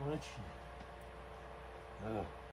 我去，嗯。